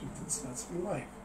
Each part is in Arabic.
جيت سمعت في اللايف سمعت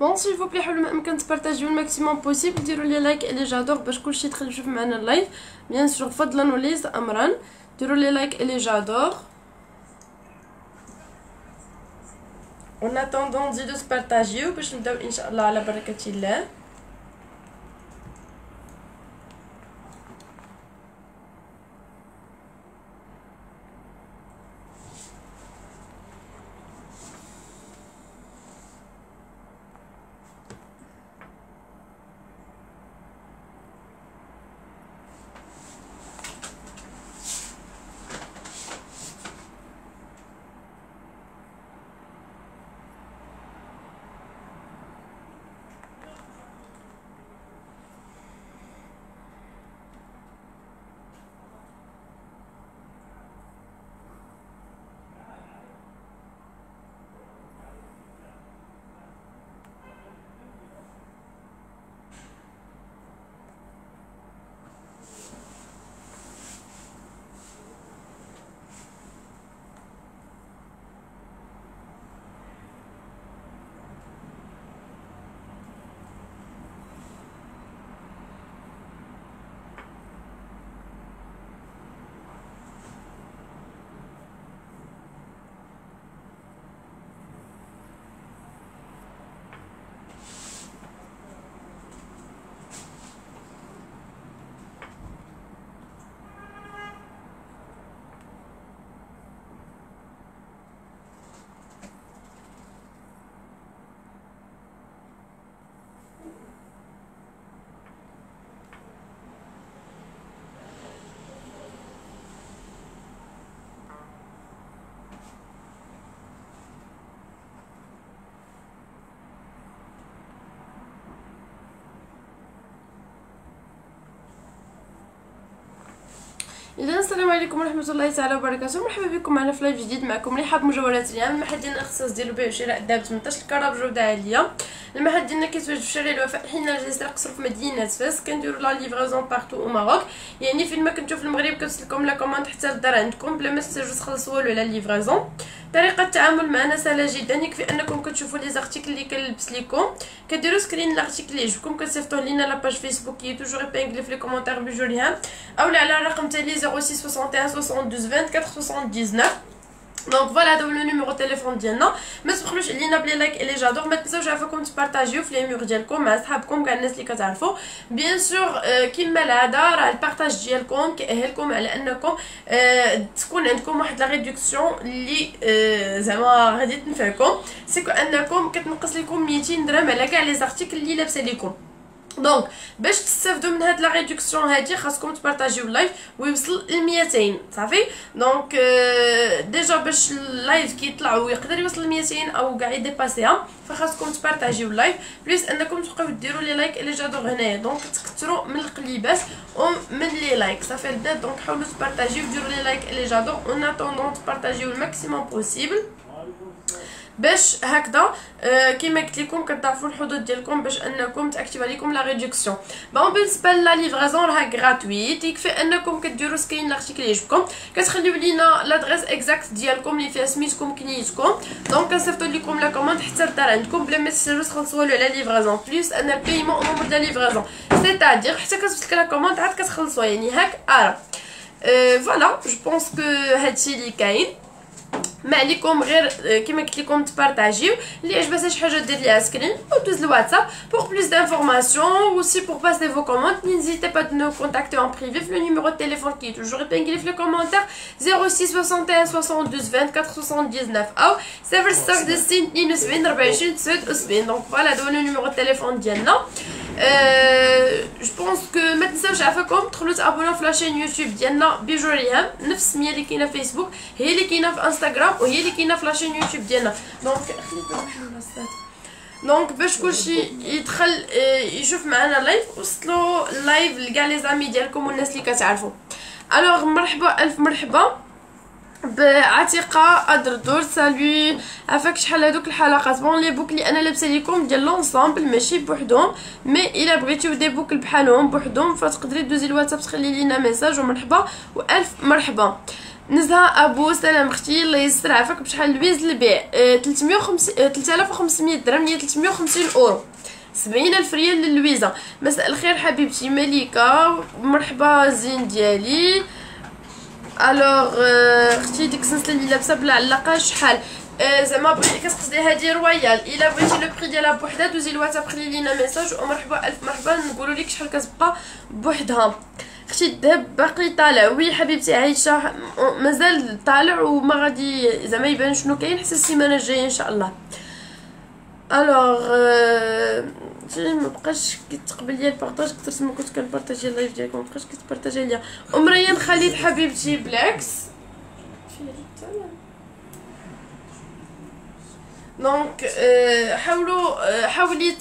bon s'il vous plaît حاولوا ما امكن تبارطاجيو ال maximum possible ديروا les likes et les j'adore باش كلشي يدخل يشوف معنا ال live bien sûr فضلا وليس امرا ديروا les likes et les j'adore en attendant تزيدو تبارطاجيو باش نبداو ان شاء الله على بركه الله إذا السلام عليكم ورحمة الله تعالى وبركاته. مرحبا بكم معنا في live جديد معكم ريهام مجوهرات اليوم. المحل ديالنا اختصاص ديالو بيع وشراء الذهب 18 ال carat بجوده عالية. المحل ديالنا كيتواجد في شارع الوفاء حين جزيره القصر في مدينة فاس. كنديروا la livraison partout au Maroc يعني فين ما كنتو في المغرب كتوصلكم la commande حتى للدار عندكم. بلا ما تحتاجوا تخلصوا والو على livraison طريقة التعامل معنا سهلة جدا. يكفي أنكم كتشوفوا les articles اللي كنلبس لكم كديروا screen l'article اللي يعجبكم. كتصيفطوا لينا la page Facebook qui est toujours épinglée في les commentaires bijoux Riham اولا على الرقم تاعي 06 61 72 24 79 donc voilà هذا هو le numéro téléphone ديالنا ما تبخلوش علينا ب les likes et les j'adore ما تنساوش عافاكم تبارطاجيو في les murs ديالكم مع صحابكم كاع الناس اللي كتعرفوا bien sûr كيما العاده راه ال partage ديالكم كيأهلكم على انكم تكون عندكم واحد la réduction اللي زعما غادي تنفعكم c'est que انكم كتنقص لكم 200 درهم على كاع les articles اللي لابسه لكم donc باش تستافدوا من هاد la réduction هادي خاصكم تبارطاجيو ال live ويوصل ل 200 صافي donc déjà باش ال live كيطلع ويقدر يوصل ل 200 أو كاع يديباسيها فخاصكم تبارطاجيو ال live plus إنكم تبقاو ديروا les likes et les j'adore هنايا. donc تكثروا من القليبات ومن les likes صافي البنات؟ donc حاولوا تبارطاجيو ديروا les likes et les j'adore en attendant تبارطاجيو ال maximum possible باش هكذا آه كيما قلت لكم كتضاعفوا الحدود ديالكم باش أنكم تاكتيف عليكم la réduction bon بالنسبة la livraison راها gratuite يكفي أنكم كديروا screen l'article يعجبكم. كتخليو لينا l'adresse exacte ديالكم اللي فيها سميتكم كنيتكم. donc كنصيفطوا لكم la commande حتى الدار عندكم بلا ما تسالوا تخلصوا على livraison plus أن ال paiement au moment ديال livraison c'est-à-dire حتى كتوصلك la commande عاد كتخلصوا. يعني هاك ارا voilà je pense que هادشي اللي كاين. ما عليكم غير كيما قلت لكم تبارطاجيو. اللي عجبها شي حاجة دير ليها screen أو دوز الواتساب pour plus d'informations ou aussi pour passer vos commandes. N'hésitez pas de nous contacter en privé. Le numéro de téléphone qui est toujours épinglé في le commentaire 06 61 72 24 79 أو 06 62 24 79 donc voilà هذا هو ال numéro ال téléphone ديالنا je pense que ما تنساوش عافاكم تدخلوا تابوناو في la chaîne YouTube ديالنا bijoux Riham نفس السميه اللي كاينة في فيسبوك هي اللي كاينة في انستغرام وهي اللي كاينة في la chaîne YouTube ديالنا donc donc باش كلشي يدخل يشوف معنا live وصلوا ال live لكاع les amis ديالكم والناس اللي كتعرفوا. alors مرحبا ألف مرحبا بعتيقة ادردور سالوي عفاك شحال هذوك الحلقات؟ bon les boucles اللي أنا لابسة لكم ديال l'ensemble ماشي بوحدهم mais إلا بغيتيو des boucles بحالهم بوحدهم فتقدري دوزي الواتساب تخلي لينا message ومرحبا. وألف مرحبا. نزهه أبو سلام أختي الله يستر عافاك بشحال لويز البيع. 350 3500 درهم هي 350 أورو. سبعين ألف ريال للويزا مساء الخير حبيبتي مليكة. مرحبا زين ديالي. alors أختي ديك السلسله اللي لابسة بلا علاقه شحال زعما بغيتي كتقصدي هادي رويال. إلا بغيتي le prix ديالها بوحدها دوزي الواتساب خلي لينا message. ومرحبا ألف مرحبا. نقولوا لك شحال كتبقى بوحدها. أختي الذهب باقي طالع. oui حبيبتي عايشه مازال طالع وما غادي زعما يبان شنو كاين حتى السيمانة الجاية إن شاء الله. alors ما بقاش كيتقبل ليا ال partage كثرت ما كنت كنبارطاجي ال live ديالكم ما بقاش كتبارطاجي ليا. ام ريان خالد حبيبتي بالعكس donc حاولوا حاولي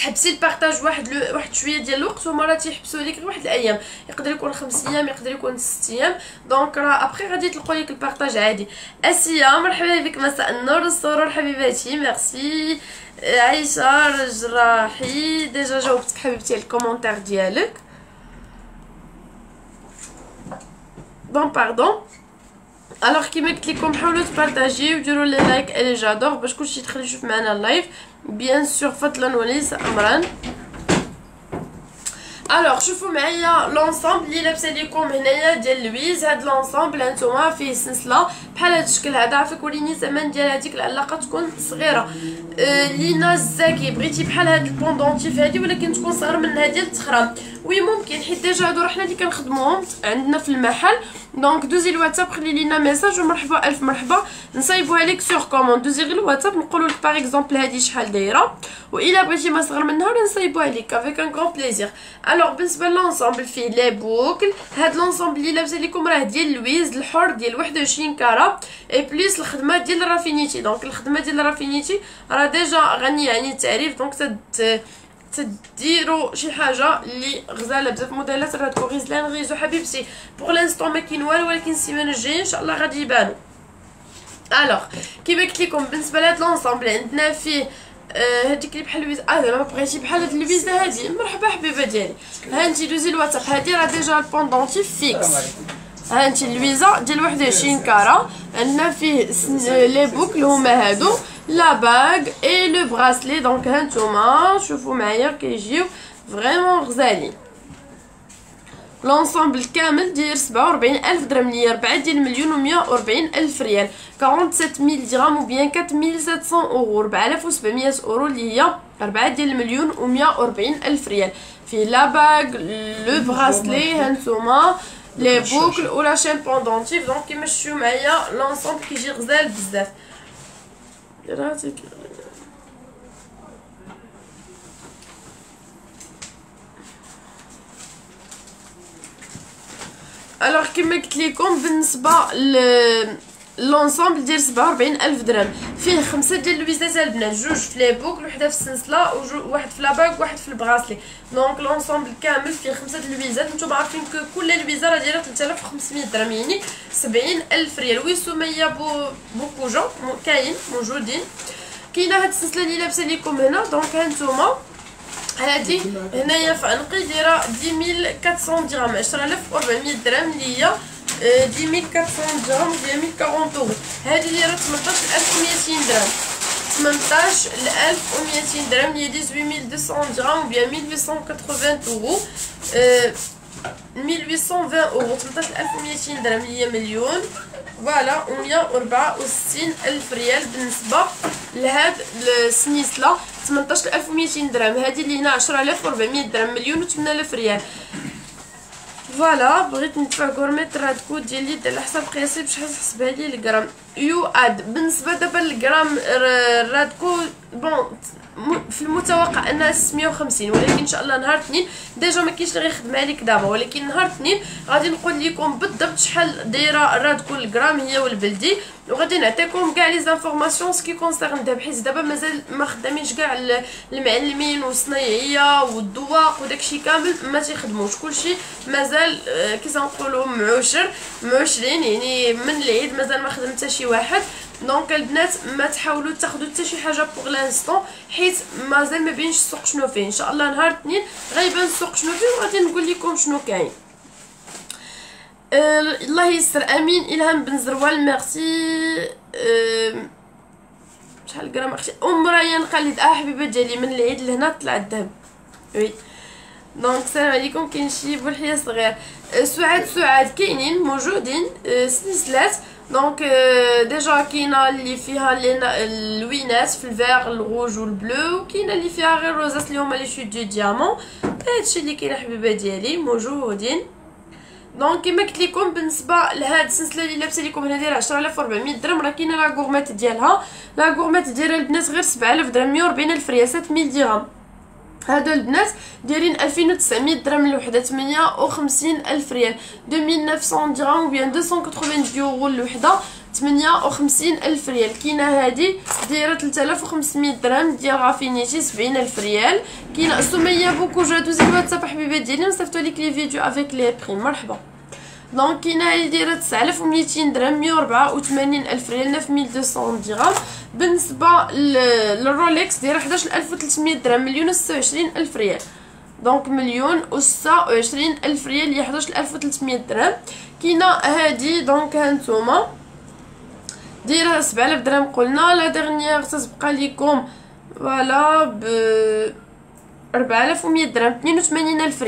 تحبسي ال partage واحد لو واحد شوية ديال الوقت ومرات تيحبسوا لك واحد الأيام. يقدر يكون خمس أيام يقدر يكون ست أيام. donc راه ابخي غادي تلقوا لك ال partage عادي. أسيا مرحبا بك مساء النور السرور حبيباتي. ميرسي عايشة رجراحي déjà جاوبتك حبيبتي على ال commentaire ديالك. bon pardon alors كيما قلت لكم حاولوا تبارطاجيو وديروا les likes et les j'adore باش كلشي يدخل يشوف معنا ال live bien sûr فضلا وليس امرا alors شوفوا معايا l'ensemble اللي لابسه لكم هنايا ديال لويز هاد l'ensemble هانتوما فيه سلسله بحال هاد الشكل هذا عافاك وريني الثمن ديال هذيك العلاقة تكون صغيرة. آه لينا الزاكي بغيتي بحال هاد ال pendentif هادي ولكن تكون صغر من هادي التخرام oui ممكن حيت déjà هادو حنا اللي كنخدموهم عندنا في المحل. donc دوزي الواتساب خلي لينا message ومرحبا ألف مرحبا. نصايبوها لك sur commande دوزي غير الواتساب نقولوا لك par exemple هادي شحال دايرة. والا بغيتي ما صغر منها نصايبوها لك avec un grand plaisir alors بالنسبة l'ensemble فيه les boucles هاد l'ensemble اللي لابسه لكم راه ديال لويز الحر ديال 21 carats et plus الخدمه ديال raffinité donc الخدمه ديال raffinité راه déjà غنيه يعني التعريف donc تد تديروا شي حاجة اللي غزاله بزاف موديلات راه تكون غيزلان غيزو حبيبتي pour l'instant ما كاين والو ولكن السيمانه الجايه ان شاء الله غادي يبانو alors كيما قلت لكم بالنسبة لهاد l'ensemble عندنا فيه هذيك اللي بحال لويز آه زعما بغيتي بحال هاد اللويزه هادي مرحبا حبيبه ديالي ها انت دوزي الواتساب هادي راه déjà ال pendentif fixe ها انت اللويزة ديال 21 carats عندنا فيه les boucles هما هادو la bague et le bracelet donc هانتوما شوفوا معايا كيجيو vraiment غزالين. l'ensemble كامل داير سبعة وربعين ألف درهم هي ربعة ديال المليون ومية وربعين ألف ريال. quarante-sept mille درهم و bien quatre mille سبعون أورو ربعة آلاف وسبعمية أورو اللي هي ربعة ديال المليون ومية وربعين ألف ريال. فيه la bague le bracelet هانتوما les boucles و la chaîne pendentif donc كيمشيو معايا l'ensemble كيجي غزال بزاف alors كيما قلت لكم بالنسبة ل l'ensemble ديال 47000 الف درهم فيه خمسة ديال الويزات البنات جوج في les boucles وحدة في السنسلة وواحد في la bague وواحد في ال bracelet donc l'ensemble كامل فيه خمسة ديال الويزات نتوما عارفين que كل الويزه راه دايرة 3500 درهم يعني 70000 ريال. oui سميه beau beaucoup جو كاين موجودين. كاينة هاد السلسله اللي لابسة لكم هنا. donc هانتوما هادي هنايا في عنقي دايرة 10400 درهم 10400 درهم اللي هي 10400 درهم ديال 1040 اورو هادي دايره 18200 درهم. 18200 درهم اللي هي 18200 درهم bien 1880 اورو 1820 اورو 18200 درهم هي مليون. voilà و 164 ألف ريال بالنسبة لهاد السنيسله 18200 درهم. هذه اللي هنا 10400 درهم مليون و 8000 ريال. voilà بغيت ندفع gourmette هاد الكود ديالي على حساب قياسي باش نحسبها لي الغرام. يو أد. بالنسبة دابا للغرام رادكو بون في المتوقع أنها 650 ولكن إن شاء الله نهار اثنين déjà ما كاينش اللي غيخدمها لك دابا ولكن نهار اثنين غادي نقول لكم بالضبط شحال دايرة رادكو الغرام هي والبلدي وغادي نعطيكم كاع les informations ce qui concerne دابا حيت دابا مازال ما خدامينش كاع المعلمين والصنايعية والذواق وداكشي كامل ما تيخدموش. كلشي مازال آه، كي تنقولوا معوشر معوشرين يعني من العيد مازال ما خدم حتى شي واحد. donc البنات ما تحاولوا تاخذوا حتى شي حاجة pour l'instant حيت مازال ما بينش السوق شنو فيه ان شاء الله نهار الاثنين غيبان السوق شنو فيه وغادي نقول لكم شنو كاين الله يسر امين الهام بن زروال ميرسي شحال غرام أختي ام ريان خالد آه حبيبه ديالي من العيد لهنا طلع الذهب oui donc السلام عليكم كاين شي بوحيه صغير سعاد سعاد كاينين موجودين سلسلات donc déjà كاينة اللي فيها اللوينات في ال vert ال rouge وال bleu وكاينه اللي فيها غير rose ات اللي هما les chutes de diamant هادشي اللي كاين حبيبه ديالي موجودين donc كيما قلت لكم بالنسبة لهاد السلسله اللي لابسه لكم هنا دايره 10400 درهم راه كاينة la gourmette ديالها la gourmette ديالها البنات غير 7000 درهم 140 الف ريال 7000 درهم هادو البنات دايرين 2900 درهم الوحده 58 ألف ريال. 2900 درهم و bien 280 يورو الوحدة 58 ألف ريال. كاينة هادي دايرة 3500 درهم ديال raffinité 70 ألف ريال. كاينة سميه بوكو جو دوزي الواتساب حبيبات ديالي نصيفطو لك les vidéos avec les prix مرحبا. donc كاينة هادي دايرة 9200 درهم 184 ألف ريال 9200 درهم بالنسبة للرولكس دايرة 11300 درهم مليون و 26 ألف ريال. donc مليون و 26 ألف ريال هي 11300 درهم. كاينة هادي donc هانتوما دايرة 7000 درهم قلنا la dernière تتبقى لكم voilà ب 4100 درهم 82 ألف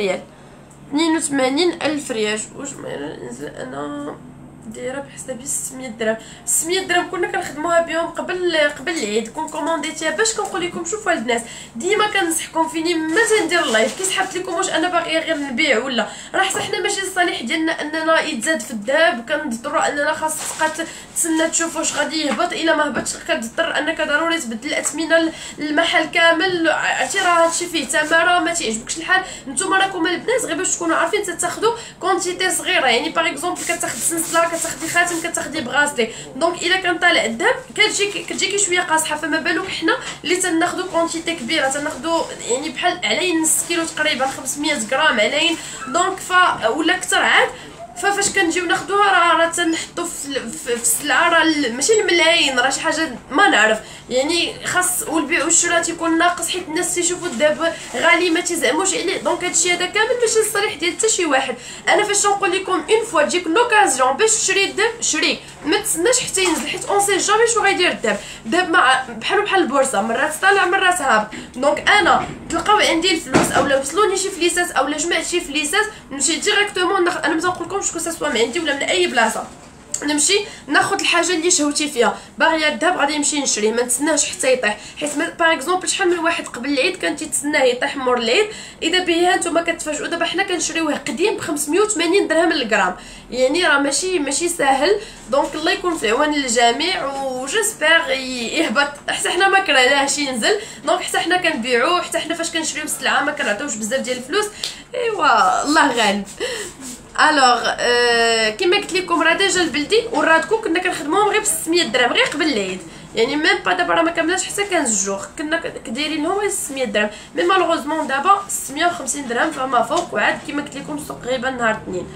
ريال 82 ألف ريال. واش ما أنا؟ دايرة بحسابي 600 درهم. 600 درهم كنا كنخدموها بهم قبل قبل العيد. كون commandé تيها باش كنقول لكم شوفوا البنات ديما كنصحكم فيني ما تندير ال live. كي سحبت لكم واش أنا باغية غير نبيع ولا. راه حتى حنا ماشي الصالح ديالنا أننا يتزاد في الذهب. كنضطروا أننا خاص تبقى تسنى تشوف واش غادي يهبط. إلا ما هبطش كتضطر أنك ضروري تبدل الأثمنة المحل كامل. عرفتي راه هادشي فيه تماره ما تعجبكش الحال. نتوما راكم البنات غير باش تكونوا عارفين تاخذوا quantité صغيرة. يعني par exemple كتاخذ سنسله كتاخدي خاتم كتاخدي bracelet donc إلا كان طالع الذهب كتجي كتجيكي شوية قاصحة. فما بالك حنا اللي تناخذوا quantité كبيرة. تناخذوا يعني بحال على نص كيلو تقريبا 500 غرام على donc ف ولا أكثر عاد. ففاش كنجيو ناخذوها راه راه تنحطو في السلعة. راه ماشي الملايين راه شي حاجة ما نعرف. يعني خاص والبيع والشراء تيكون ناقص حيت الناس تيشوفوا الذهب غالي ما تيزعموش عليه. donc هادشي هذا كامل ماشي الصريح ديال حتى شي واحد. أنا فاش نقول لكم une fois تجيك l'occasion باش تشري الذهب شري. ما تسناش حتى ينزل حيت on sait jamais شنو غيدير الذهب الذهب مع بحال بحال البورصة مرات طالع مرات هابط. donc أنا تلقاو عندي الفلوس اولا وصلوني شي فليسات اولا جمعت شي فليسات نمشي directement أنا ما تنقول لكمش que ce soit من عندي ولا من أي بلاصة. نمشي ناخذ الحاجة اللي شهوتي فيها. باغيه الذهب غادي نمشي نشريه ما نتسناش حتى يطيح. حيت par exemple شحال من واحد قبل العيد كان تيتسناه يطيح مور العيد؟ إذا به نتوما كتفاجئوا دابا حنا كنشريوه قديم ب 580 درهم للغرام. يعني راه ماشي ماشي ساهل. donc الله يكون في عون الجميع وجيسبر يهبط. حتى حنا ما كرهناهش ينزل. donc حتى حنا كنبيعوه حتى حنا فاش كنشريو السلعه ما كنعطيوش بزاف ديال الفلوس. إيوا الله غالب. alors euh, كيما قلت لكم راه déjà البلدي ورادكو كنا كنخدموهم غير ب 600 درهم غير قبل العيد. يعني même pas دابا راه ما كملناش حتى 15 جوغ. كنا دايرين لهم 600 درهم. mais malheureusement دابا 650 درهم فما فوق وعاد كيما قلت لكم السوق غيبه نهار الاثنين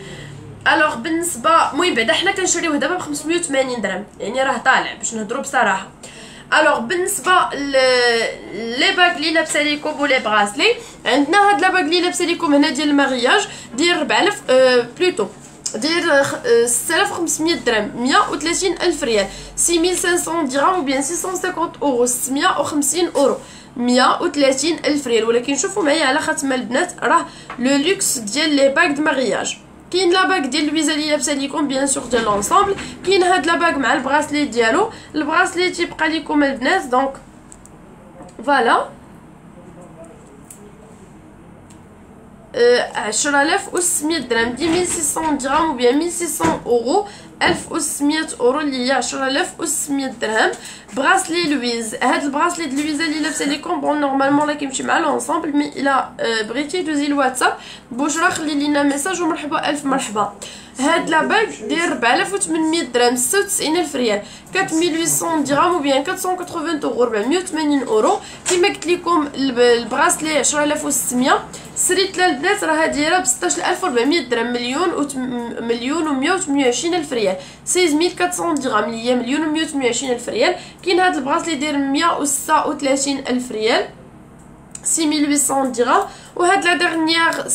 alors بالنسبة المهم بعدا حنا كنشريوه دابا ب 580 درهم. يعني راه طالع باش نهضروا بصراحة. alors بالنسبة les bagues اللي لابسه ليكم و les bracelets عندنا هاد la bague اللي لابسه ليكم هنا ديال ال mariage ديال 4000 plutôt ديال 6500 درهم 130 ألف ريال. 6500 درهم ou bien 650 أورو 650 أورو. 130 ألف ريال. ولكن شوفوا معايا على خاتم البنات راه le luxe ديال les bagues de mariage كاين la bague ديال لويزا اللي لابسه ليكم bien sûr ديال l'ensemble كاين هاد la bague مع ال bracelet ديالو. ال bracelet تيبقى ليكم البنات donc voilà. عشرة آلاف وستمية درهم dix mille six cents درهم ou bien mille six cents اورو ألف وستمية اورو اللي هي عشرة آلاف وستمية درهم bracelet لويز هاد ال bracelet د لويزا اللي لابسه ليكم bon normalement راه كيمشي مع l'ensemble mais الا بغيتي دوزي الواتساب بشرى خلي لينا message ومرحبا الف مرحبا هاد la bague داير 4800 درهم 96000 ريال 4800 درهم ou bien 480 اورو 480 اورو كيما قلت لكم ال bracelet 10600 سرتلة البنات راها دايرة ب 16400 درهم مليون و مليون و 128 ألف ريال. 16400 درهم اللي هي مليون و 128 ألف ريال. كاين هاد ال bracelet داير 136 ألف ريال. 6800 درهم وهاد la dernière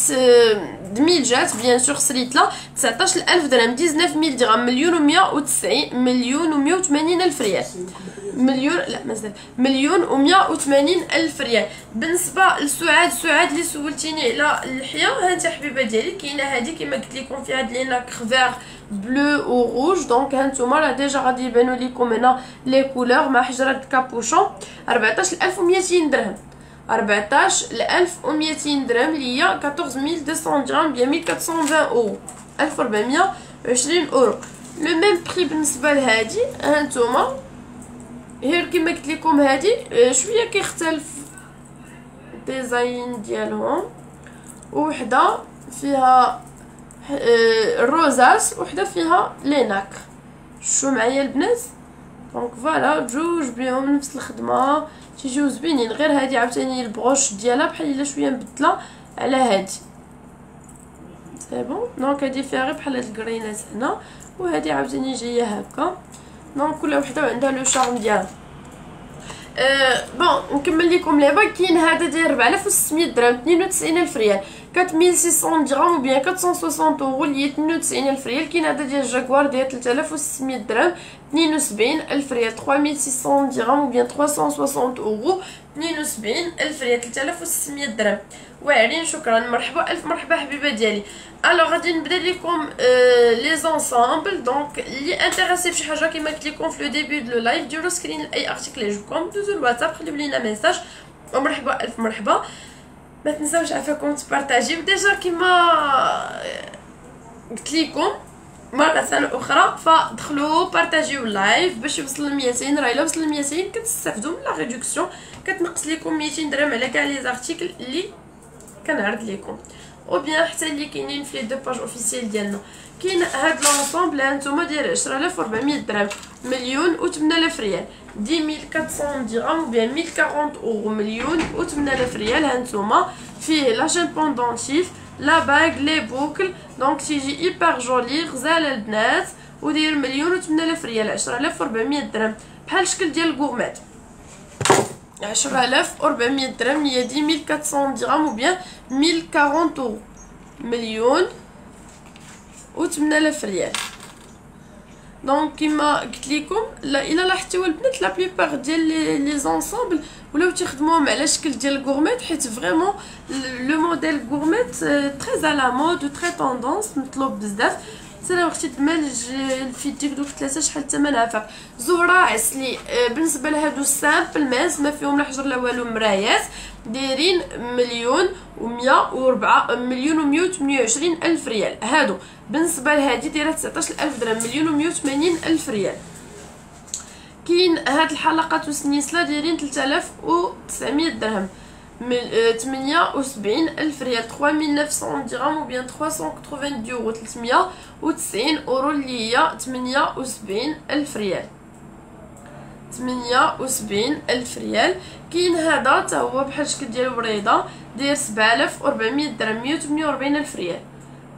دمليجات bien sûr سرتلة 19000 درهم 19000 درهم مليون و 190 مليون و 180 ألف ريال. مليون لا مازال مليون و 180 ألف ريال. بالنسبة لسعاد سعاد اللي سولتيني على اللحيه ها أنت حبيبة ديالي كاينة هذه كما قلت لكم فيها هاد لي ناكر فيغ بلو و روج دونك ها نتوما راه ديجا غادي يبانوا لكم هنا لي كولور مع حجرة الكابوشون 14200 درهم. 14200 درهم اللي هي 14200 درهم ب 1420 اورو 1420 اورو le même prix بالنسبة لهادي هانتوما غير كيما قلت لكم هادي شوية كيختلف ال design ديالهم وحده فيها ال rosace وحده فيها ليناك شو معايا البنات donc voilà بجوج بيهم نفس الخدمه تيجيو زوينين غير هادي عاوتاني ال broche ديالها بحال إلا شوية مبدلة على هادي. c'est bon donc هادي فيها غير بحال هاد الكرينات هنا وهادي عاوتاني جاية هكا donc كل وحده عندها le charme ديالها أه bon نكمل لكم bague كاين هذا داير 4600 درهم 92000 ريال. 4600 درهم ou bien 460 أورو اللي هي 92000 ريال. كاين هذا ديال جاكوار داير 3600 درهم 72000 ريال. 3600 درهم ou bien 360 أورو 72000 ريال. 3600 درهم. واعرين شكرا. مرحبا ألف مرحبا حبيبة ديالي. alors غادي نبدأ لكم les ensembles donc اللي intéressée بشي حاجة كيما قلت لكم في le début du live ديروا screen لأي article يعجبكم. دوزو الواتساب خليو لينا message ومرحبا ألف مرحبا. ما تنساوش عفاكم تبارطاجيو déjà كيما قلت لكم مرة أخرى فدخلوا بارطاجيو ال live باش يوصل ل 200 راه إلا وصل ل 200 كتستافدوا من la réduction كتنقص لكم 200 درهم على كاع les articles اللي كنعرض لكم. ou bien حتى اللي كاينين في les deux pages officielles ديالنا. كاين هاد l'ensemble هانتوما ديال 10400 درهم مليون و 8000 ريال. 10400 درهم ou bien 1040 أورو مليون و 8000 ريال هانتوما. فيه la chaîne pendentif la bague les boucles donc تيجي hyper joli غزال البنات وداير مليون و 8000 ريال 10400 درهم. بحال الشكل ديال ال gourmette 10400 درهم هي دي 1400 درهم ou bien 1040 أورو. مليون و 8000 ريال. donc كيما قلت لكم لا الا لاحظتوا البنات la plupart ديال les ensembles ولاو تيخدموهم على شكل ديال gourmette حيت vraiment le modèle gourmette très à la mode و très tendance مطلوب بزاف. سلام أختي دمج الفيد ديك دوك ثلاثة شحال ثمنها ف زهرة عسلي. بالنسبة لهادو simple ماس ما فيهم لا حجر لا والو مرايات. دايرين مليون و104 مليون و128 ألف ريال. هادو بالنسبة لهادي دايرة 19000 درهم مليون و180 ألف ريال. كاين هاد الحلقات والسنيسلة دايرين 3900 درهم. 78 ألف ريال. 3900 درهم ou bien 390 يورو 390 أورو اللي هي 78 ألف ريال. 78 ألف ريال. كاين هذا حتى هو بحال الشكل ديال وريضه داير 7400 درهم 148 ألف ريال.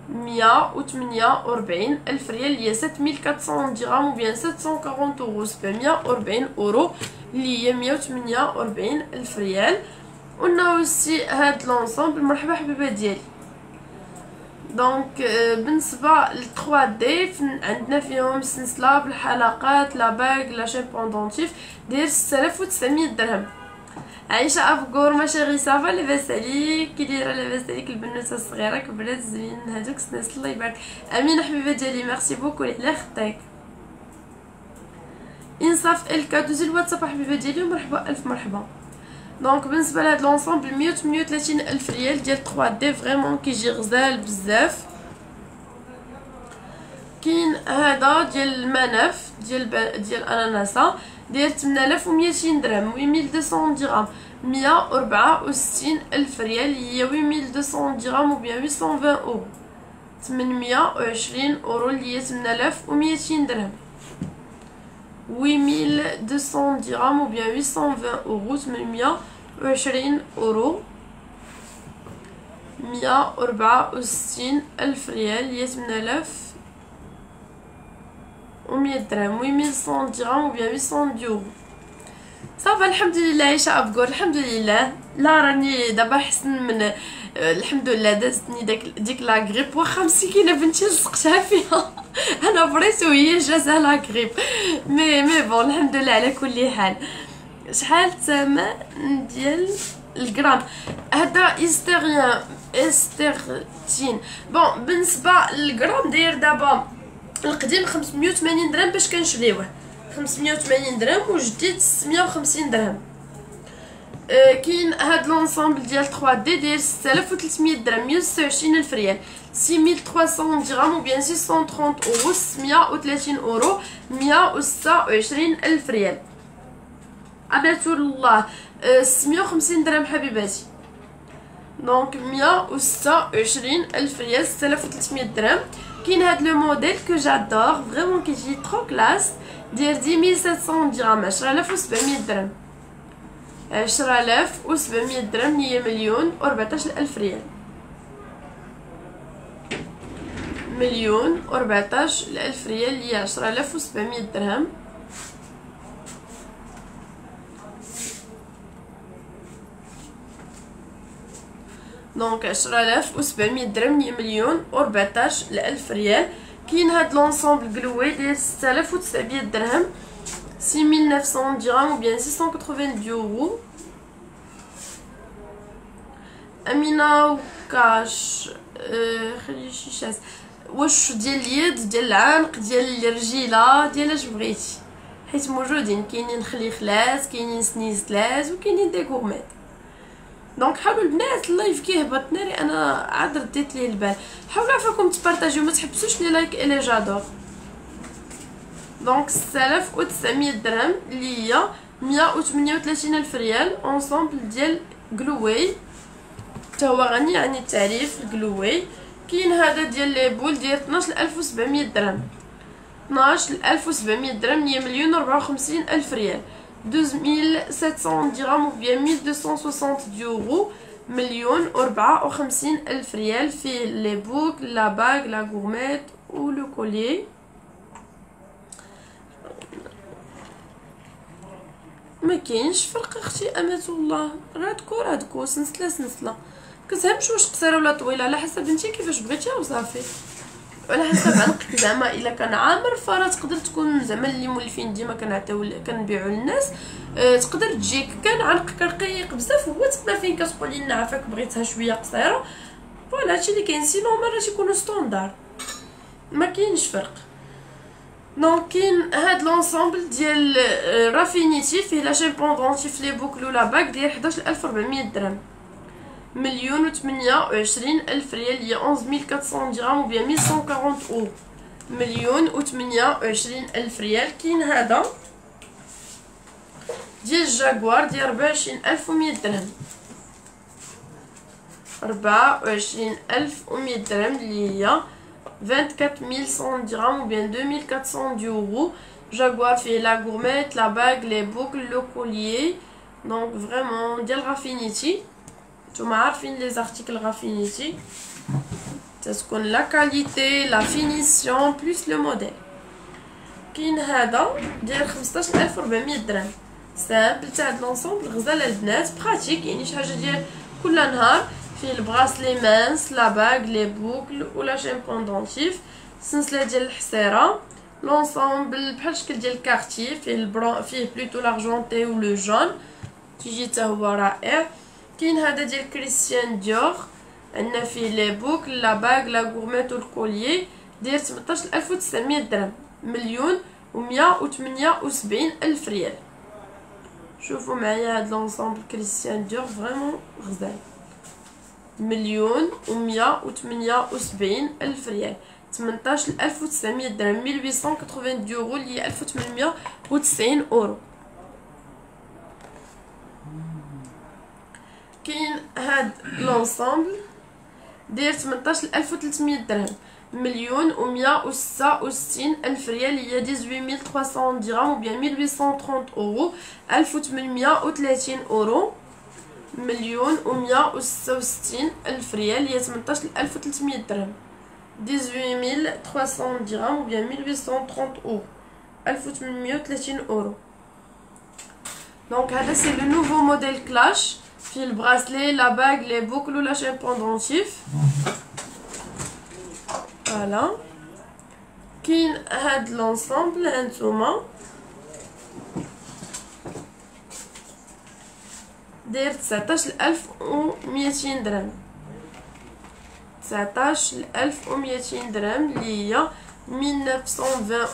148 ألف ريال اللي هي 7400 درهم ou bien 740 اورو 740 أورو اللي هي 148 ألف ريال. قلنا aussi هاد l'ensemble مرحبا حبيبة ديالي. donc بالنسبة ل 3D عندنا فيهم سلسله بالحلقات la bague la chaîne pendentif داير 6900 درهم. عايشة افكور ma chérie ça va لاباس عليك كي دايرة لاباس عليك البنوتة الصغيرة كبرات زين هذوك سناس الله يبارك. أمين حبيبة ديالي merci beaucoup على خطيك. إنصاف إلكا دوزي الواتساب حبيبة ديالي ومرحبا ألف مرحبا. donc بالنسبة لهاد l'ensemble 138 ألف ريال ديال 3D vraiment كيجي غزال بزاف. كاين هذا ديال المنف ديال ديال الاناناسه داير 8200 درهم 8200 درهم 164 ألف ريال هي 8200 درهم ou bien 820 اورو 820 أورو اللي هي 8200 درهم. 8200 درهم ou bien 820 أورو. 820 اورو 164 ألف ريال هي 8000 و 100 درهم و 1100 درهم ou bien 800 اورو صافا الحمد لله عايشه ابكور الحمد لله لا راني دابا حسن من الحمد لله دازتني داك ديك la grippe واخا مسكينه بنتي لصقتها فيها أنا بريت وهي جازها la grippe mais mais bon الحمد لله على كل حال شحال الثمن ديال الجرام هذا استغيان استغتين bon بالنسبة للجرام داير دابا القديم 580 درهم باش كنشريوه. 580 درهم وجديد 650 درهم. أه كاين هاد l'ensemble ديال 3D داير 6300 درهم 126 ألف ريال. 6300 درهم ou bien 630 اورو 630 اورو 126 ألف ريال. ابيتو الله. 650 درهم حبيباتي. donc 126 ألف ريال 6300 درهم. كاين هاد le modèle que j'adore vraiment كيجي trop classe ديال 10700 درهم 10700 درهم 10700 درهم هي مليون و 14000 ريال مليون و 14000 ريال هي 10700 درهم دونك عشرة آلاف وسبعمية درهم هي مليون وربعتاش الألف ريال كاين هاد لونسومبل قلوي ديال ستة آلاف وتسعمية درهم سي ميل نافسون درهم و بيان سيسون كتخوفين يورو أمينة وكاش أه خلي شي شاس واش ديال اليد ديال العنق ديال الرجيله ديال اش بغيتي حيت موجودين كاينين خليخلات كاينين سنيزلات وكاينين دي donc حاولوا البنات ال live كيهبط ناري أنا عاد رديت ليه البال. حاولوا عفاكم تبارطاجيو ما تحبسوش les likes et les j'adore donc 6900 درهم اللي هي 138 ألف ريال ensemble ديال جلوي حتى هو غني عن التعريف الجلوي كاين هذا ديال les boules ديال 12700 درهم. 12700 درهم هي مليون و 54 ألف ريال. 12700 درهم bien 1260 euros مليون و وخمسين ألف ريال فيه les boucles la bague la gourmette و le collier ما كاينش فرق أختي امات الله رادكو رادكو سنسله سنسله كتهمش واش قصيره ولا طويله على حسب انت كيفاش بغيتيها وصافي على حسب عنقك زعما إلا كان عامر فراه تقدر تكون زعما اللي مولفين ديما كنعطيو كنبيعو للناس. أه تقدر تجيك كان عنقك رقيق بزاف هو تما فين كتقولي لنا عافاك بغيتها شوية قصيرة. voilà هادشي اللي كاين. sinon مره تيكونوا standard ما كاينش فرق. donc كاين هاد l'ensemble ديال رافينيتي فيه la chaîne pendentif les boucles و la bague ديال 11400 درهم. مليون و وعشرين الف ريال هي 11400 درهم ou bien 1140 اورو مليون و وعشرين الف ريال كاين هذا ديال الجاكوار ديال 24100 درهم ربعة وعشرين ألف ومية درهم اللي هي 24100 درهم ou bien 2400 d'euros. Jaguar fait la gourmette, la bague, les boucles, le collier. Donc vraiment, ديال Raffinity. نتوما عارفين les articles Raffinity. تتكون la qualité, la finition plus le modèle. كاين هذا ديال 15400 درهم simple تاع l'ensemble غزاله البنات pratique يعني شي حاجة ديال كل نهار فيه ال bracelet mince la bague les boucles و la chaîne pendentif سلسله ديال الحصيره l'ensemble بحال الشكل ديال ال Cartier فيه البرون فيه plutôt l'argenté و le jaune تيجي حتى هو رائع كاين هذا ديال كريستيان ديور عندنا فيه les boucles la bague la gourmette و ال collier داير 18900 درهم مليون و 178 ألف ريال. شوفوا معايا هاد l'ensemble كريستيان ديور vraiment غزال. مليون ومية وثمانية وسبعين ألف ريال. تمنتاش ألف وتسعمية درهم mille huit cent quatre-vingt-dix euros لي ألف وثمانمية وتسعين أورو كاين هاد l'ensemble داير تمنتاش ألف وتلتمية درهم. مليون وستة وستين ألف ريال هي dix-huit mille trois dirhams ou bien mille huit cent trente euros. ألف وثمانمية وتلاتين أورو. مليون وستة وستين ألف ريال هي تمنتاش ألف وتلتمية درهم. dix-huit mille trois cents dirhams ou bien mille huit cent trente euros. ألف وثمنمية وتلاتين أورو. donc هذا c'est le nouveau modèle Clash فيه ال bracelet la bague les boucles و la chaîne pendentif voilà كاين هاد l'ensemble هانتوما داير تسعطاش الألف وميتين درهم تسعطاش الألف وميتين درهم اللي هي mille neuf cent vingt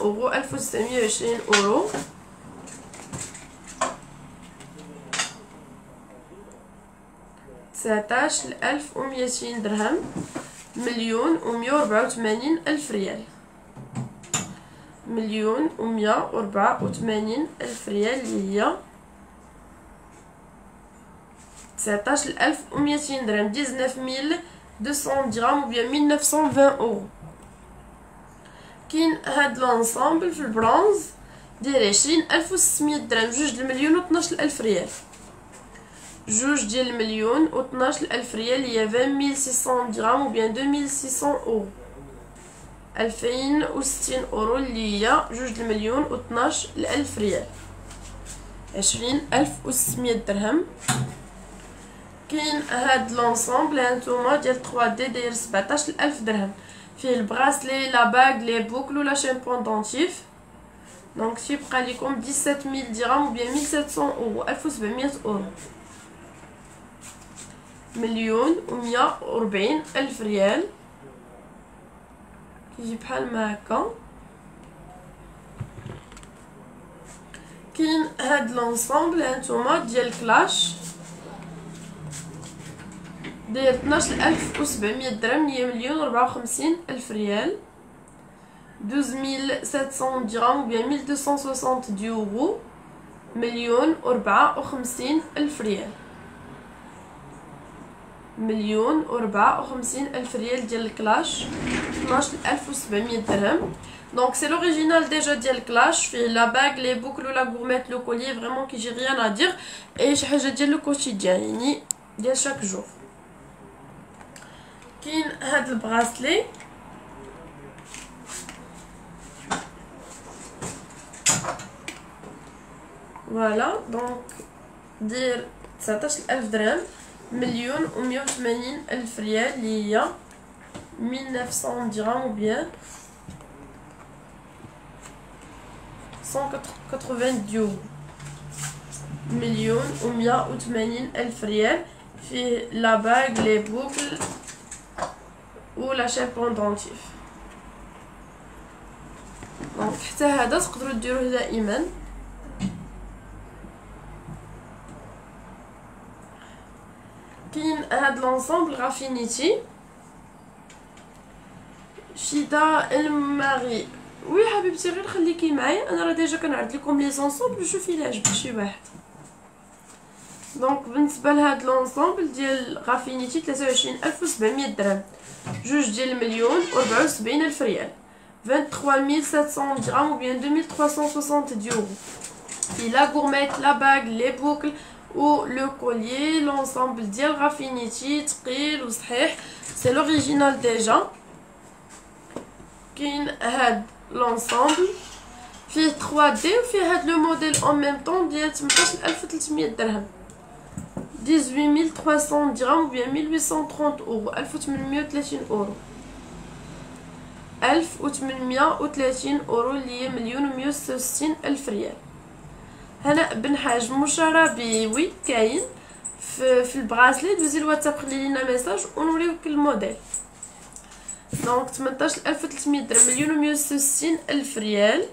أورو ألف وميتين درهم مليون ومية وربعة وثمانين ألف ريال. مليون ومية وربعة وثمانين ألف ريال اللي هي تسعطاش الألف وميتين درهم dix-neuf mille deux cents dirhams ou bien mille neuf cent vingt euros. كاين هاد l'ensemble في البرونز ديال عشرين ألف وستمية درهم جوج المليون و طناش الألف ريال. جوج ديال المليون و طناش الألف ريال هي vingt mille six cents dirhams ou bien deux mille six cents euros ألفين وستين أورو اللي هي جوج المليون و طناش الألف ريال عشرين ألف وستمية درهم كاين هاد l'ensemble هانتوما ديال 3D داير 17000 درهم فيه ال bracelet la bague les boucles و la chaîne pendentif donc تيبقى لكم 17000 درهم ou bien 1700 اورو 1700 اورو مليون و وربعين ألف ريال. كيجي بحال ما هكا كاين هاد l'ensemble هانتوما ديال Clash. داير 12700 درهم هي مليون وربعة وخمسين ألف ريال. 12700 درهم ou bien 1270 euros مليون وربعة وخمسين ألف ريال. مليون وربعة وخمسين ألف ريال ديال ال Clash 12700 درهم. donc c'est l'original déjà ديال Clash فيه la bague les boucles و la gourmette le collier vraiment كيجي rien à dire et شي حاجة ديال le quotidien يعني ديال chaque jour كاين هاد ال bracelet voilà donc داير تسعطاش الف درهم مليون و مية وثمانين الف ريال اللي هي mille neuf cents dirhams ou bien cent quatre-vingt-dix مليون و مية وثمانين الف ريال فيه la bague les boucles و la chaîne pendentif donc حتى هذا تقدروا ديروه دائما كاين هاد l'ensemble غافينيتي شيدا الماري oui حبيبتي غير خليكي معايا أنا راه déjà كنعرض لكم les ensembles شوفي الا عجبك شي واحد donc بالنسبة لهاد l'ensemble ديال غافينيتي 23700 درهم جوج ديال المليون و 74000 ريال 23700 درهم ou bien 2360 d'euros. Puis la gourmette, la bague, les boucles ou le collier, l'ensemble ديال Raffinity ثقيل وصحيح. C'est l'original déjà. كاين هاد l'ensemble فيه 3D وفيه هاد لو موديل en même temps ديال 18300 درهم. 18300 درهم ou bien 1830 euros 1830 euros. 1830 اورو اللي هي مليون و 166 الف ريال هنا بن حاج مشارى oui كاين في, في ال bracelet دوزي الواتساب خلي لينا message ونوريوك ال modèle. donc 18300 درهم مليون و 166 ألف ريال.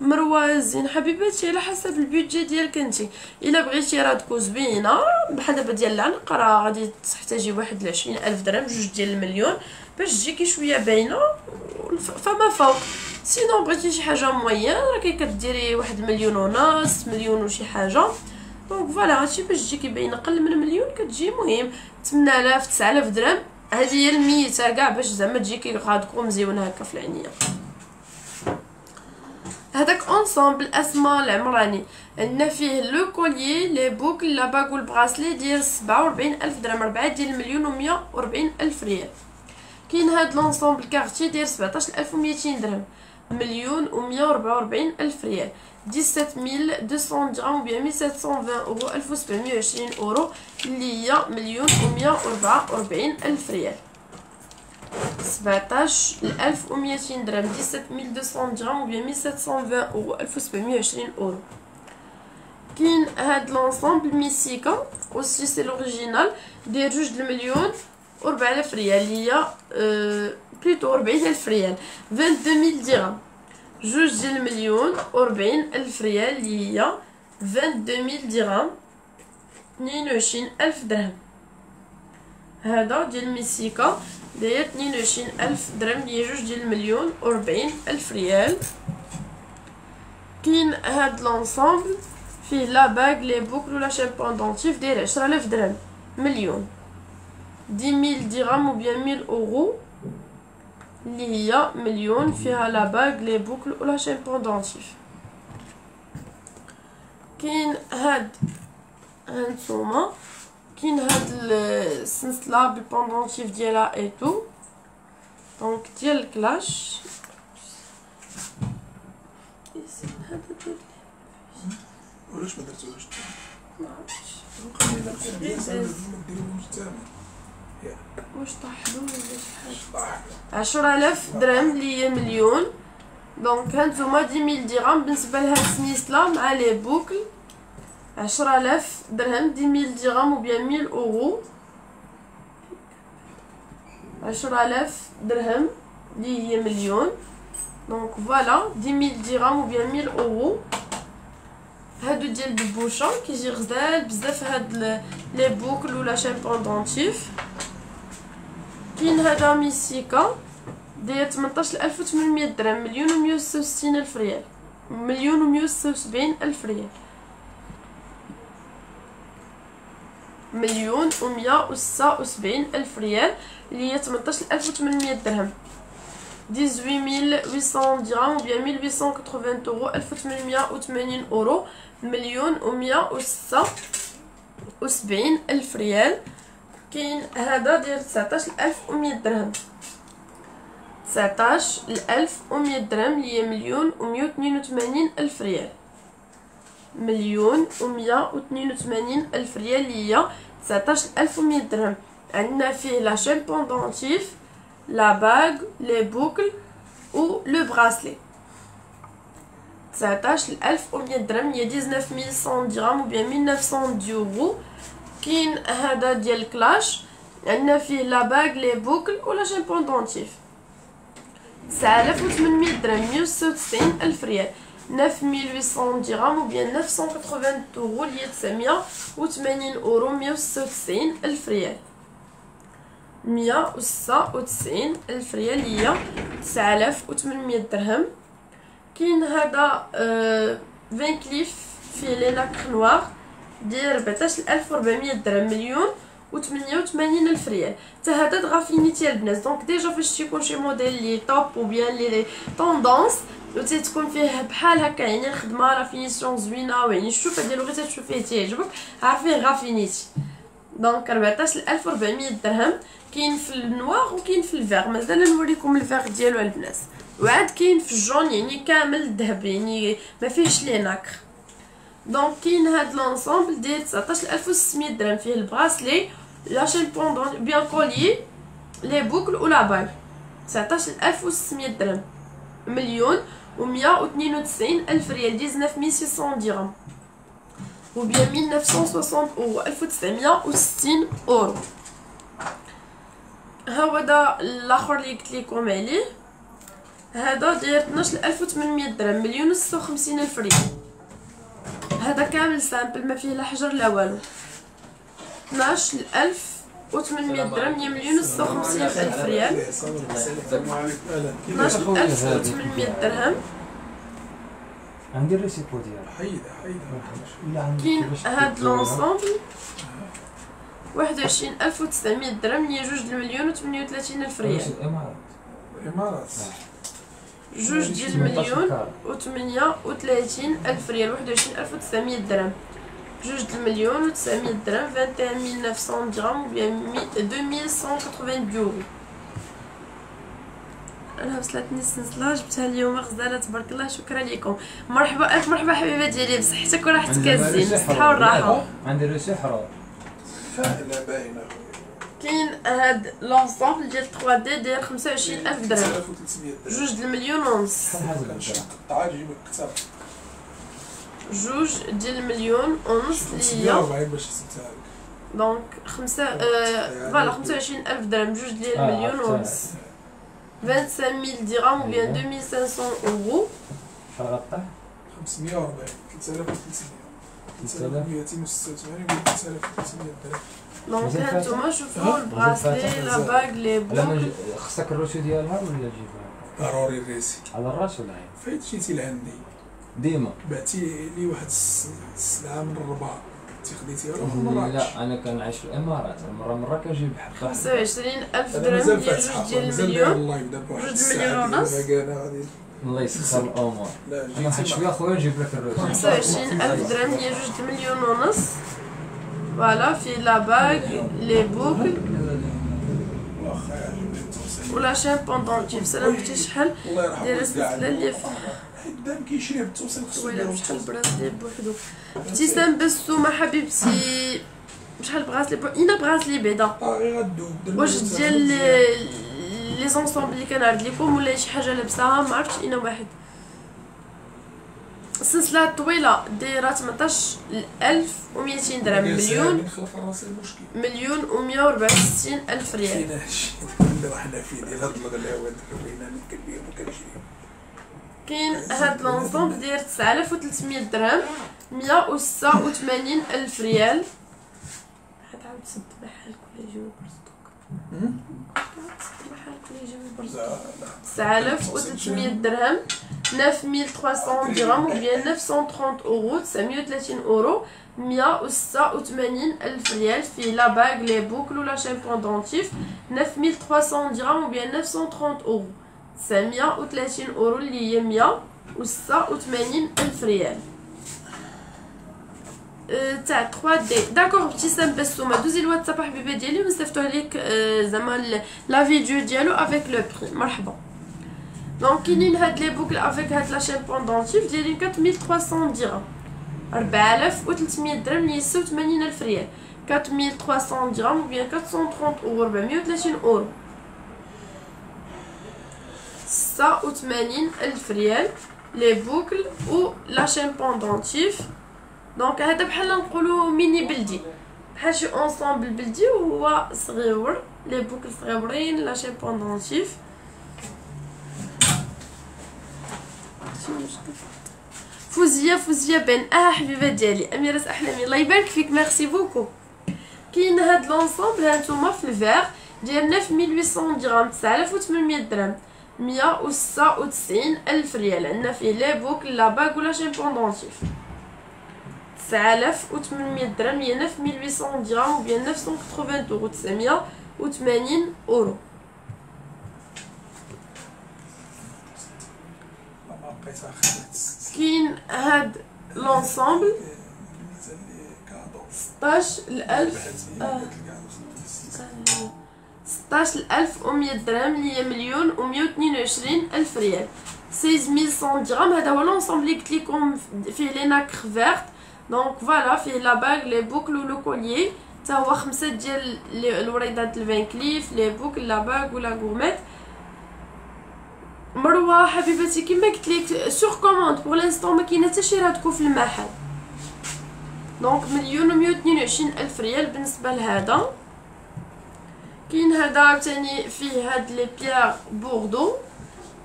مروازين حبيباتي على حسب ال budget ديالك انت إلا بغيتي راه تكون زوينه بحال دابا ديال العنق راه غادي تحتاجي واحد ل ألف درهم جوج ديال المليون باش تجيكي شوية باينة فما فوق. sinon بغيتي شي حاجة moyenne راكي كديري واحد مليون ونص مليون وشي حاجة. donc voilà هادشي باش تجيكي باينه قل من مليون كتجي مهم. 8000 9000 درهم هذه هي الميتة كاع باش زعما تجيكي غادكو مزيونه هكا في العينية. هذاك ensemble أسماء العمراني. عندنا فيه le collier les boucles la bague وال bracelet ديال 47000 درهم 4 ديال المليون و 140 ألف ريال. كاين هاد l'ensemble Cartier داير 17200 درهم. مليون و 144 الف ريال 17200 درهم و 1720 اورو 1720 اورو اللي هي مليون و 144 الف ريال 17200 درهم 17200 درهم و 1720 اورو 1720 اورو كاين هاد l'ensemble Messika aussi c'est l'original داير جوج المليون و 4000 ريال اللي هي أه plutôt 40000 ريال 22000 درهم جوج ديال المليون و 40000 ريال اللي هي 22000 درهم 22000 درهم هذا ديال Messika داير 22000 درهم اللي جوج ديال المليون و 40000 ريال كاين هاد l'ensemble فيه la bague les boucles و la chaîne pendentif داير 10000 درهم مليون 10000 درهم ou bien 1000 euros. اللي هي مليون فيها la bague les boucles و la chaîne pendentif كاين هاد هانتوما كاين هاد السلسله بال pendentif ديالها et tout donc ديال ال Clash ولاش ما درتوهاش نديرو مجتمع واش عشرة آلاف درهم اللي هي مليون. donc هانتوما dix mille dirhams. بالنسبة لهاد السنيسلة مع les boucles عشرة آلاف درهم dix mille dirhams ou bien mille euros. عشرة آلاف درهم اللي هي مليون. donc voilà dix mille dirhams ou bien mille euros. هادو ديال ال bouchon كيجي غزال بزاف هاد les boucles و la chaîne pendentif كاين هذا Messika داير 18800 درهم. مليون و 166 ألف ريال. مليون و 176 ألف ريال. مليون و 176 ألف ريال. اللي هي 18800 درهم. 18800 درهم bien 1880 euros 1880 أورو مليون و 176 ألف ريال. كاين هذا ديال 19100 درهم. تسعطاش الألف ومية درهم اللي هي مليون ومية وتنين وتمانين ألف ريال. مليون ومية وتنين وتمانين ألف ريال اللي هي تسعطاش الألف ومية درهم. عندنا فيه la chaîne pendentif la bague les boucles و le bracelet تسعطاش الألف ومية درهم هي dix-neuf mille cent dirhams ou bien mille neuf cent dix euros كاين هذا ديال Clash عندنا فيه la bague les boucles و la chaîne pendentif 9800 درهم 196 ألف ريال. 9800 درهم ou bien 980 euros اللي هي 980 اورو 196 ألف ريال. 196 ألف ريال هي 9800 درهم. كاين هذا آه Van Cleef فيه les nacres noires ديال 14400 درهم مليون و 88 ألف ريال. حتى هذا raffinité البنات. donc déjà فاش تيكون شي موديل les tops ou bien les tendances و تكون فيه بحال هكا يعني الخدمة راه finition زوينة و يعني الشوفه ديالو غير تشوف فيه تعجبك عارفين raffinité donc 14400 درهم. كاين في ال noir وكاين في الفيغ. مازال نوريكم الفيغ ديالو البنات. وعاد كاين في ال jaune يعني كامل الذهب يعني ما فيهش les nacres. donc كاين هاد l'ensemble ديال 19600 درهم فيه ال bracelet la chaîne pendant bien collier les boucles و la bague 19600 درهم مليون و 192 الف ريال 19600 درهم ou bien 1960 اورو 1960 اورو ها هو دا الآخر اللي قلت لكم عليه هذا داير 12800 درهم مليون و 56 الف ريال هذا كامل simple ما فيه لا حجر لا والو. 12800 درهم هي مليون و 56 ألف ريال. 12800 درهم. عندي الريسيبو ديالها إلا عندك كاين هاد. l'ensemble 21900 درهم هي جوج المليون و 38 ألف ريال. رئيس الامارات إمارات. جوج ديال 18 المليون. و 38 ألف ريال 21900 درهم. جوج د المليون و 900 درهم 21900 درهم و بيان 2180 يورو أنا وصلتني السلسله جبتها اليوم. غزالة تبارك الله شكرا لكم مرحبا ألف مرحبا حبيبة ديالي بصحتك وراحتك الزين بالصحه. والراحة. عندي ريسي حرام لا باينة. كاين هاد l'ensemble ديال 3D داير 25000 درهم. 1300 درهم. جوج د المليون ونص. جوج ديال المليون ونص اللي هي 540 باش حسبتها لك donc خمسة آه voilà خمسة وعشرين ألف درهم. جوج ديال آه، المليون عرفتها. ونص. 25000 درهم ou bien أيوة. 2500 euros. شحال غطاه؟ 540 3300 3286 و 3300 درهم. donc؟ هانتوما شوفوا ال bracelet la. bague les boucles. خصك ال reçu ديالها ولا تجيبها ضروري ال reçu. على الراس ولا عين؟ فايت جيتي لعندي. ديما. بعتي لي واحد الس- السلعة من الرباط انت خديتيها ولا من مراكش لا أنا كنعيش في الإمارات. مرة مرة كنجيب واحد. 25000 أنا درهم ديال جوج ديال المليون. جوج مليون ونص. الله يسخر الأمور. لا أنا واحد شوية مع- خويا نجيب لك الروسي. 25000 درهم هي جوج د المليون ونص. باغ لي بوكل واخا يعجبني التوصيل. ولا شين بوندونتيف سلامتي شحال الله يرحم دايره. السلسله اللي في حيت دام كيشري بالتوصيل خصو بالتوصيل. براسلي بوحدو ابتسام بسومة حبيبتي بشحال براسلي بو اين براسلي بعدا واش ديال. les ensembles اللي كنعرض لكم ولا شي حاجة لابساها ما عرفتش كاين واحد السلسله الطويله دايرة 18200 درهم. مليون مليون و164 ألف ريال. كاين هادشي ديال هاد اللي أنا كنبيع وكنشري كاين هاد l'ensemble داير 9300 درهم. 186 ألف ريال. حتعاود تسد بحالك ولا يجيو برصدوك تسد بحالك ولا يجيو برصدوك لا لا 9300 درهم 9300 درهم bien 930 euros 930 euros 186 ألف ريال فيه la bague les boucles و la chaîne pendentif 9300 درهم bien 930 euros 930 أورو. اللي هي 186 ألف ريال. تاع 3 دي d'accord ابتسام بسومه دوزي الواتساب حبيبه ديالي ونصيفطو عليك أه، زعما ال- la vidéo ديالو avec le prix مرحبا donc كاينين هاد les boucles avec هاد la chaîne pendentif دايرين 4300 درهم 4300 درهم اللي هي 86 الف ريال 4300 درهم ou bien 430 اورو 430 اورو 86 الف ريال les boucles و la chaîne pendentif donc هذا بحال نقولوا ميني بلدي. بحال شي ensemble بلدي وهو صغيور. les boucles صغيورين la chaîne pendentif فوزية فوزية بن. آه حبيبة ديالي. أميرة أحلامي الله يبارك فيك. merci beaucoup كاين هاد l'ensemble هانتوما في الفيغ ديال 9800 درهم 9800 درهم. 196 ألف ريال. عندنا فيه les boucles la bague و la chaîne pendentif 9800 درهم هي 9800 درهم ou bien 980 اورو 980 اورو ما بقيتها خدات كاين هاد l'ensemble ميزان les cadeaux 16000 بحال آه. ال cadeau 16100 درهم اللي هي مليون و 122 ألف ريال 16100 درهم هذا هو l'ensemble اللي قلت لكم فيه les nacres vertes donc voilà فيه la bague les boucles و le collier حتى هو خمسة ديال الوريدات الفان كليف les boucles la bague و la gourmette مروه حبيبتي كيما قلت لك sur commande pour l'instant ما كاينة حتى شي رادكو في المحل donc مليون و 122 الف ريال بالنسبة لهذا كاين هذا عاوتاني فيه هاد les pierres bordeaux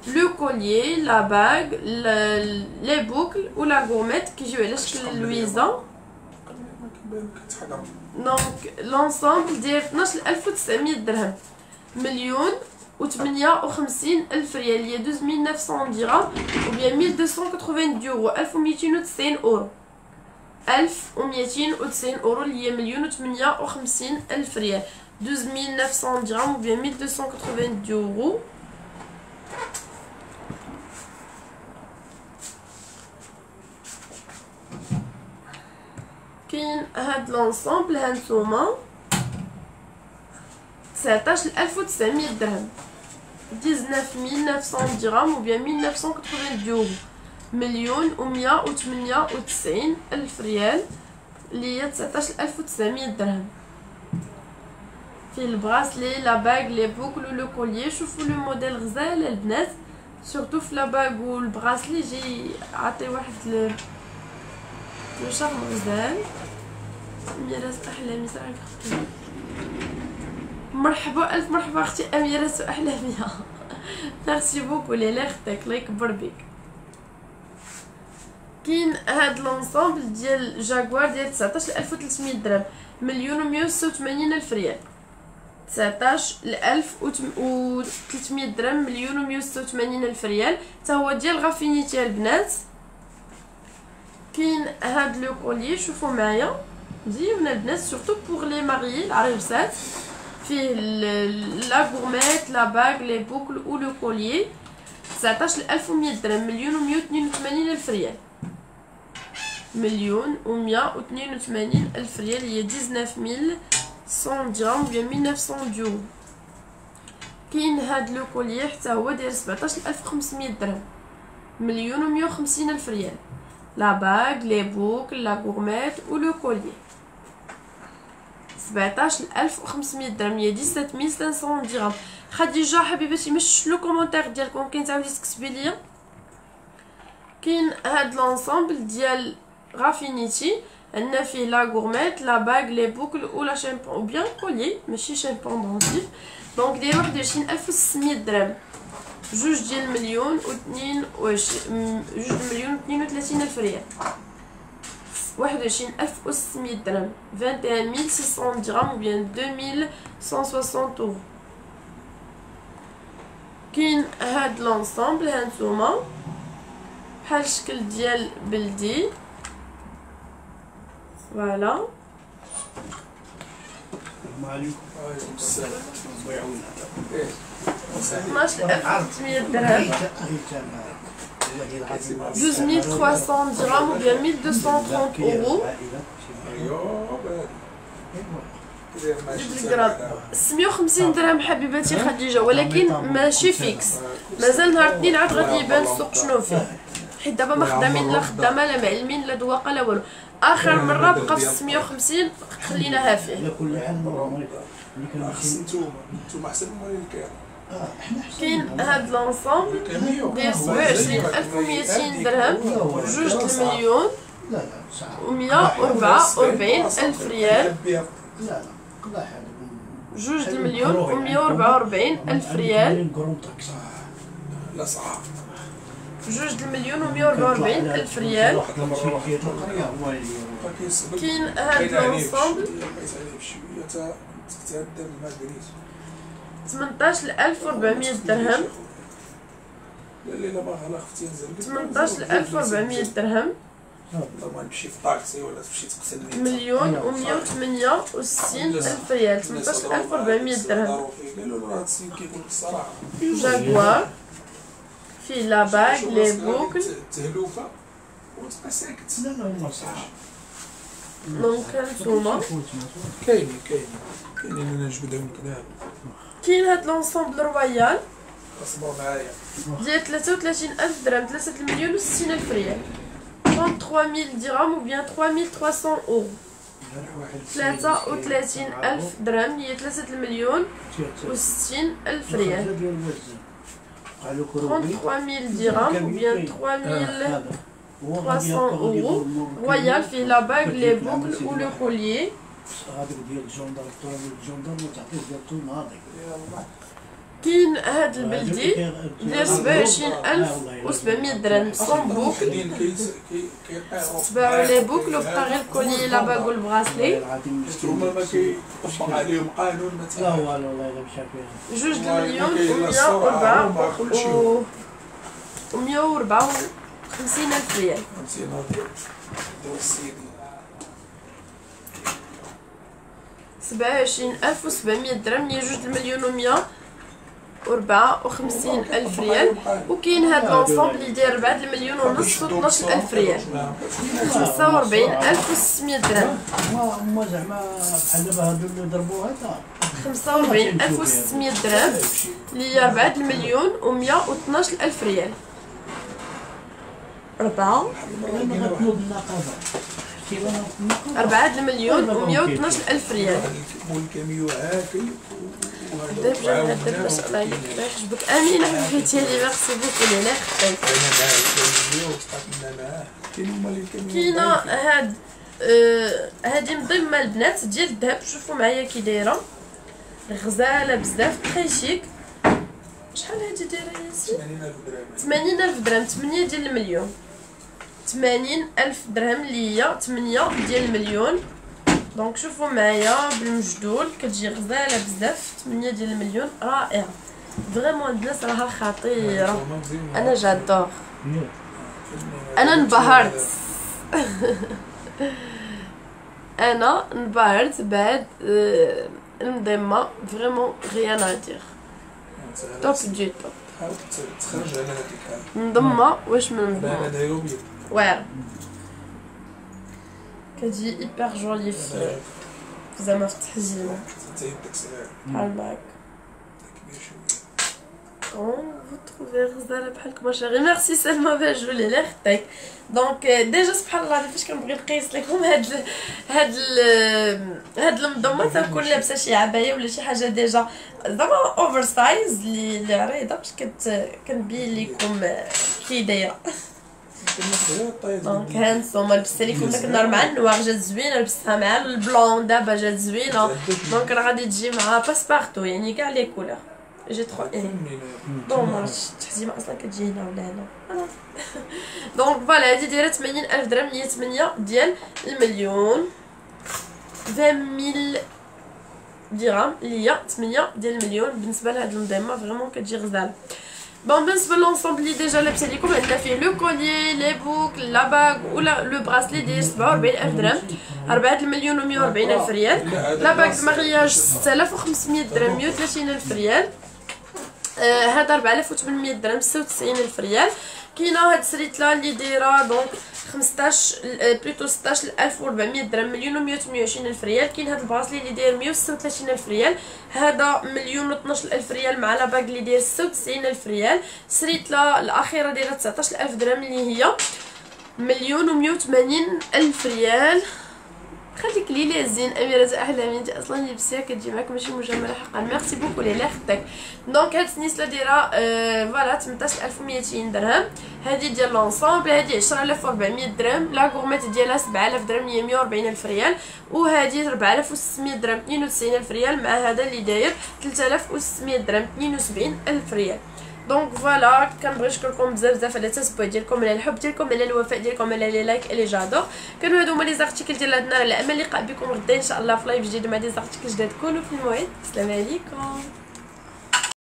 le collier la bague les boucles و la gourmette كيجيو على شكل لويزا كتحمق donc l'ensemble داير 12900 درهم مليون و 58 الف ريال هي 12900 درهم ou bien 1290 يورو 1290 اورو 1290 اورو اللي هي مليون و 58 الف ريال 12900 درهم ou bien 1290 يورو كاين هاد l'ensemble هانتوما 19900 درهم. 19900 درهم ou bien 1980 يورو. مليون و 198 ألف ريال اللي هي 19900 درهم. فيه ال bracelet la bague les boucles le collier شوفوا le modèle غزال البنات. surtout في la bague و ال bracelet جي عطي واحد le charme غزال. أميرة أحلامي صراحة أختي مرحبا ألف مرحبا أختي أميرة أحلامي merci beaucoup ليلى أختك الله يكبر بك كاين هاد l'ensemble ديال جاكوار ديال 19300 درهم. مليون و 186 ألف ريال. 19300 درهم. مليون و 186 ألف ريال. تا هو ديال raffinité البنات. كاين هاد le collier شوفوا معايا. مزيون البنات surtout pour les mariées العروسات فيه la gourmette la bague les boucles و le collier 19100 درهم مليون و 182 الف ريال مليون و 182 الف ريال هي 19100 درهم bien 1900 يورو كاين هاد le collier حتى هو داير 17500 درهم مليون و 150 الف ريال la bague les boucles la gourmette و le collier 17500 درهم هي 17500 درهم خديجة حبيبتي مش le commentaire ديالكم كاين تعاودي تكتبي ليا. كاين هاد l'ensemble ديال raffinité عندنا فيه la gourmette la bague les boucles و la chaîne pen- ou bien collier ماشي chaîne pendentif donc داير 21600 درهم. جوج ديال مليون و اثنين واش جوج مليون و اثنين وثلاثين ألف ريال. واحد وعشرين ألف وستمية درهم. vingt et un mille six cents درهم ou deux mille cent كاين هاد l'ensemble هانتوما بحال الشكل ديال بلدي. voilà. وعليكم السلام. الله يعاونك 12300 درهم. 12300 درهم ou bien 1230 euros. الغرام 650 درهم حبيباتي خديجه ولكن ماشي fixe مازال نهار الاثنين عاد غادي يبان السوق شنو فيه حيت دابا ما خدامين لا خدامه لا معلمين لا دواقه لا والو اخر مره بقى في 650 خليناها فيه كاين هاد l'ensemble ديال 27200 درهم جوج المليون صح و144 الف ريال جوج المليون و144 الف ريال جوج المليون و144 الف ريال كاين هاد l'ensemble 18400 درهم لا لا لا ما غلا خفتي نزل 18400 درهم ما مليون و168 ألف ريال. 18400 درهم جاكوار في لا باغ شوف لي بوكل تهلوفه وتبقى ساكت لا لا هو صح دونك كاينين كاينين. كاينين أنا نجبدهم كذا. كاين هاد l'ensemble royal؟ اصبروا معايا. ديال 33000 درهم 3 المليون و 60 ألف ريال. 33000 درهم ou bien 3300 اورو 33000 درهم هي 3 المليون و 60 ألف ريال. قالوا كروبي 33000 درهم ou bien 3000 300 300 euros. royal فيه la bague les boucles و le collier هذاك ديال الجندر ديال الجندر ما تعطيش ديال طول نهار كاين هاد البلدي ديال 27700 درهم سون بوكل تباعو لي بوكل وبقى غير الكوليي لا باغ و البغاسلي هما ما كيطبق عليهم قانون ما لا والله والله إلا مشى فيها جوج المليون و 104 و و 154 ألف ريال. نسينا ديال السيد 27700 درهم هي جوج المليون و 154 ألف ريال. وكاين هاد l'ensemble اللي داير 4 المليون ونص و 12 ألف ريال. 45600 درهم هما زعما بحال دابا هادو اللي ضربوا هذا 45600 درهم اللي هي 4 المليون و 112 ألف ريال. 4 أنا غتنوض النقابه شتي وأنا النقابه 4 المليون. و 112 ألف ريال. دابا باش الله امين حبيبتي لي ميرسي بوكو لي كاينة هاد آه، هادي من ضمن البنات ديال الذهب. شوفوا معايا كي دايرة. غزالة بزاف تري شيك شحال هادي دايرة ياسين 80 ألف درهم. 8 ديال المليون. 80 ألف درهم اللي هي 8 ديال المليون donc شوفوا معايا بالمجدول كتجي غزاله بزاف 8 ديال المليون رائعه vraiment الناس راها خطيره أنا j'adore أنا انبهرت. أنا انبهرت بعد المضمه vraiment rien à dire top des tops تخرج على هذيك. الحاله منضمه واش من لا واعره كتجي ايبر جولي في زعما في صغير بحال Comment vous trouvez غزاله بحالك ما شاغي ميرسي سلمى باش جولي لا خطيك دونك ديجا سبحان الله فاش كنبغي نقيس لكم هاد ال هاد ال هاد المضمه تنكون لابسه شي عبايه ولا شي حاجة ديجا زعما oversize اللي عريضه باش كنبين لكم كي دايره donc هانتوما لبست لكم داك النهار مع ال noir جات زوينه لبستها مع ال blanc دابا جات زوينه donc راه غادي تجي مع passe-partout يعني كاع les couleurs j'ai trop aimé bon ما عرفتش التحزيمه أصلا كتجي هنا ولا هنا أنا. donc voilà هادي دايره 80 الف درهم هي 8 ديال المليون 20000 درهم اللي هي 8 ديال المليون بالنسبة لهاد المضمه vraiment كتجي غزاله bon بالنسبة l'ensemble اللي déjà لابسه ليكم عندنا فيه le collier les boucles la bague ولا le bracelet داير 47000 درهم 4 المليون و 140 الف ريال la bague de mariage 6500 درهم 130 الف ريال هذا 4800 درهم 96000 ريال كاينة هاد السريتلا اللي دايره donc 15 آه، plutôt 16400 درهم مليون و 128 ألف ريال. كاين هذا ال bracelet اللي داير 136 ألف ريال. هذا مليون و 12 الف ريال مع la bague اللي داير 96 ألف ريال. السرتلة الأخيرة دايرة 19 الف درهم اللي هي مليون و 180 ألف ريال. خليك لي لي زين أميرة احلامي انت أصلا لبسيها كتجي معاك ماشي مجملة حقا. merci beaucoup لي على خدك. donc هاد السنيسله دايره آه voilà 18200 درهم. هادي ديال l'ensemble هادي 10400 درهم. la gourmette ديالها 7000 درهم هي 140 ألف ريال. وهادي 4600 درهم 92 ألف ريال. مع هذا اللي داير 3600 درهم 72 ألف ريال. donc voilà كنبغي نشكركم بزاف بزاف على التتبع ديالكم على الحب ديالكم على الوفاء ديالكم على les likes les j'adore كانوا هادو هما les articles ديال هاد النهار على امل اللقاء بكم غدا ان شاء الله في live جديد مع les articles جداد كونوا في الموعد السلام عليكم